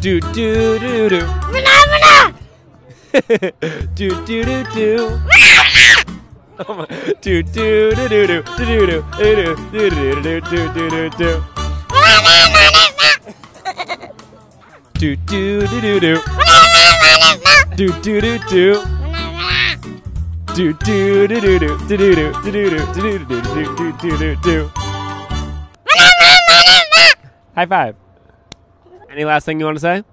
Do do do do. do do do do. Oh my- Do do do do do do do do do do do do do do do. Do do do do do. Do do do do. Do do do do do do do do do do do do do do do do. High five. Any last thing you want to say?